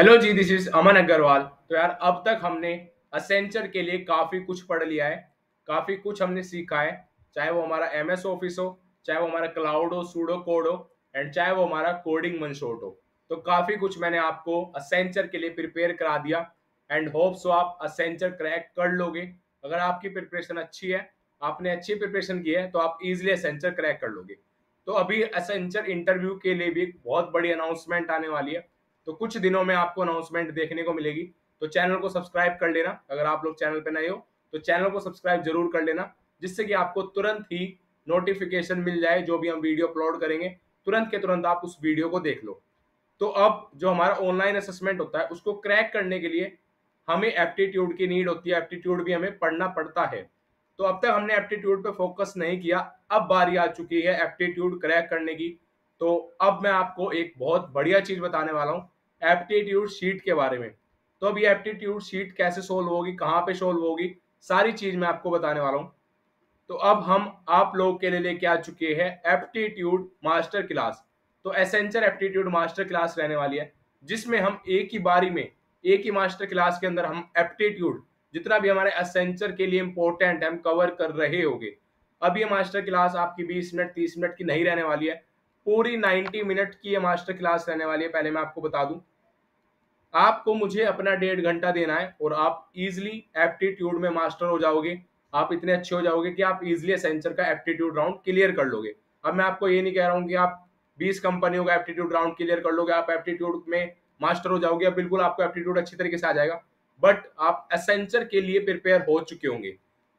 Hello ji this is Aman Agarwal तो यार, अब तक हमने असेंचर के लिए काफ़ी कुछ पढ़ लिया है, काफ़ी कुछ हमने सीखा है, चाहे वो हमारा एम एस ऑफ़िस हो, चाहे वो हमारा क्लाउड हो सूडो कोड हो एंड चाहे वो हमारा कोडिंग मनशोट हो। तो काफ़ी कुछ मैंने आपको असेंचर के लिए प्रिपेयर करा दिया एंड होप सो आप असेंचर क्रैक कर लोगे। अगर आपकी प्रिपरेशन अच्छी है, आपने अच्छी प्रिपरेशन की है तो आप इजिली असेंचर क्रैक कर लोगे। तो अभी असेंचर इंटरव्यू के लिए भी बहुत बड़ी अनाउंसमेंट आने वाली है। तो कुछ दिनों में आपको अनाउंसमेंट देखने को मिलेगी। तो चैनल को सब्सक्राइब कर लेना, अगर आप लोग चैनल पर नए हो तो चैनल को सब्सक्राइब ज़रूर कर लेना, जिससे कि आपको तुरंत ही नोटिफिकेशन मिल जाए जो भी हम वीडियो अपलोड करेंगे। तुरंत के तुरंत आप उस वीडियो को देख लो। तो अब जो हमारा ऑनलाइन असेसमेंट होता है, उसको क्रैक करने के लिए हमें एप्टीट्यूड की नीड होती है। एप्टीट्यूड भी हमें पढ़ना पड़ता है। तो अब तक हमने एप्टीट्यूड पे फोकस नहीं किया, अब बारी आ चुकी है एप्टीट्यूड क्रैक करने की। तो अब मैं आपको एक बहुत बढ़िया चीज़ बताने वाला हूँ। एप्टीट्यूड शीट के बारे में। तो अब ये एप्टीट्यूड शीट कैसे सोल्व होगी, कहाँ पे सोल्व होगी, सारी चीज़ मैं आपको बताने वाला हूँ। तो अब हम आप लोग के लिए लेके आ चुके हैं एप्टीट्यूड मास्टर क्लास तो एसेंचर एप्टीट्यूड मास्टर क्लास रहने वाली है, जिसमें हम एक ही बारी में, एक ही मास्टर क्लास के अंदर हम एप्टीट्यूड जितना भी हमारे एसेंचर के लिए इंपॉर्टेंट है, हम कवर कर रहे होंगे। अब ये मास्टर क्लास आपकी 20 मिनट 30 मिनट की नहीं रहने वाली है। पूरी 90 मिनट की ये मास्टर क्लास रहने वाली है, पहले मैं आपको बता दूँ। आपको मुझे अपना डेढ़ घंटा देना है और आप इजिली एप्टीट्यूड में मास्टर हो जाओगे। आप इतने अच्छे हो जाओगे कि आप इजिली सेंसर का एप्टीट्यूड राउंड क्लियर कर लोगे। अब मैं आपको ये नहीं कह रहा हूँ कि आप 20 कंपनियों का एप्टीट्यूड राउंड क्लियर कर लोगे, आप एप्टीट्यूड में मास्टर हो जाओगे अब बिल्कुल आपको एप्टीट्यूड अच्छी तरीके से आ जाएगा। बट आप एसेंसर के लिए प्रिपेयर हो चुके होंगे।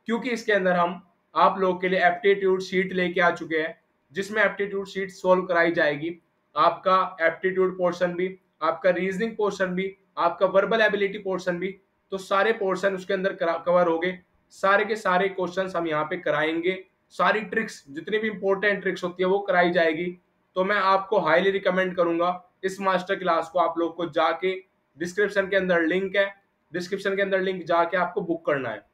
क्योंकि इसके अंदर हम आप लोग के लिए एप्टीट्यूड शीट लेके आ चुके हैं, जिसमें एप्टीट्यूड शीट सोल्व कराई जाएगी। आपका एप्टीट्यूड पोर्शन भी आपका रीजनिंग पोर्शन भी, आपका वर्बल एबिलिटी पोर्शन भी तो सारे पोर्शन उसके अंदर कवर हो गए सारे के सारे क्वेश्चन हम यहाँ पे कराएँगे। सारी ट्रिक्स जितनी भी इंपॉर्टेंट ट्रिक्स होती है, वो कराई जाएगी। तो मैं आपको हाईली रिकमेंड करूँगा इस मास्टर क्लास को आप लोग को जाके डिस्क्रिप्शन के अंदर लिंक है। डिस्क्रिप्शन के अंदर लिंक जाके आपको बुक करना है।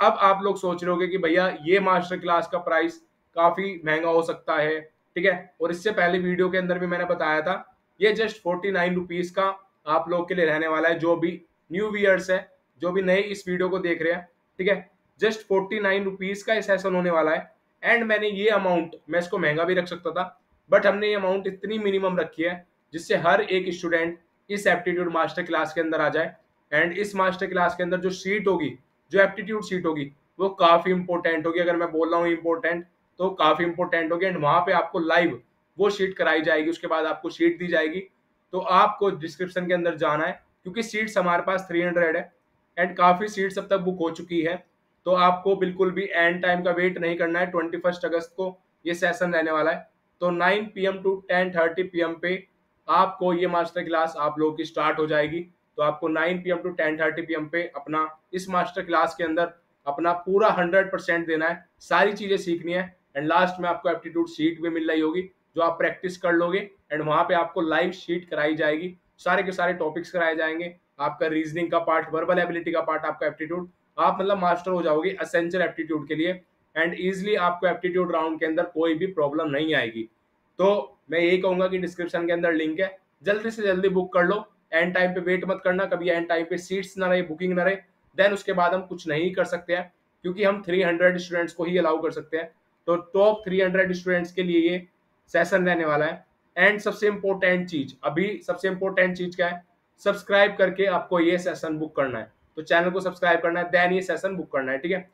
अब आप लोग सोच रहे हो कि भैया, ये मास्टर क्लास का प्राइस काफ़ी महँगा हो सकता है, ठीक है? और इससे पहले वीडियो के अंदर भी मैंने बताया था ये जस्ट फोर्टी नाइन रुपीज़ का आप लोग के लिए रहने वाला है, जो भी न्यू वियर्स है, जो भी नए इस वीडियो को देख रहे हैं, ठीक है? जस्ट फोर्टी नाइन रुपीज़ का सेशन होने वाला है एंड मैंने ये अमाउंट मैं इसको महँगा भी रख सकता था बट हमने ये अमाउंट इतनी मिनिमम रखी है, जिससे हर एक स्टूडेंट इस एप्टीट्यूड मास्टर क्लास के अंदर आ जाए एंड इस मास्टर क्लास के अंदर जो सीट होगी, जो एप्टीट्यूड सीट होगी, वो काफ़ी इंपॉर्टेंट होगी। अगर मैं बोल रहा हूँ इंपॉर्टेंट तो काफ़ी इंपॉर्टेंट होगी एंड वहाँ पे आपको लाइव वो शीट कराई जाएगी, उसके बाद आपको शीट दी जाएगी। तो आपको डिस्क्रिप्शन के अंदर जाना है, क्योंकि सीट्स हमारे पास 300 है एंड काफ़ी सीट्स अब तक बुक हो चुकी है। तो आपको बिल्कुल भी एंड टाइम का वेट नहीं करना है ट्वेंटी फ़र्स्ट अगस्त को ये सेशन रहने वाला है। तो 9 पीएम टू 10:30 पीएम पे आपको ये मास्टर क्लास आप लोगों की स्टार्ट हो जाएगी। तो आपको 9 पीएम टू 10:30 पीएम पे अपना, इस मास्टर क्लास के अंदर अपना पूरा 100 परसेंट देना है। सारी चीज़ें सीखनी है। एंड लास्ट में आपको एप्टीट्यूड सीट भी मिल रही होगी। जो आप प्रैक्टिस कर लोगे एंड वहाँ पे आपको लाइव शीट कराई जाएगी। सारे के सारे टॉपिक्स कराए जाएँगे। आपका रीजनिंग का पार्ट वर्बल एबिलिटी का पार्ट आपका एप्टीट्यूड आप मतलब मास्टर हो जाओगे असेंशियल एप्टीट्यूड के लिए एंड ईजिली आपको एप्टीट्यूड राउंड के अंदर कोई भी प्रॉब्लम नहीं आएगी। तो मैं यही कहूँगा कि डिस्क्रिप्शन के अंदर लिंक है। जल्दी से जल्दी बुक कर लो। एंड टाइम पे वेट मत करना। कभी एंड टाइम पे सीट्स ना रहे बुकिंग ना रहे। देन उसके बाद हम कुछ नहीं कर सकते हैं, क्योंकि हम 300 स्टूडेंट्स को ही अलाउ कर सकते हैं। तो टॉप 300 स्टूडेंट्स के लिए ये सेशन रहने वाला है। एंड सबसे इंपॉर्टेंट चीज़, अभी सबसे इंपॉर्टेंट चीज़ क्या है? सब्सक्राइब करके आपको ये सेशन बुक करना है। तो चैनल को सब्सक्राइब करना है देन ये सेशन बुक करना है, ठीक है?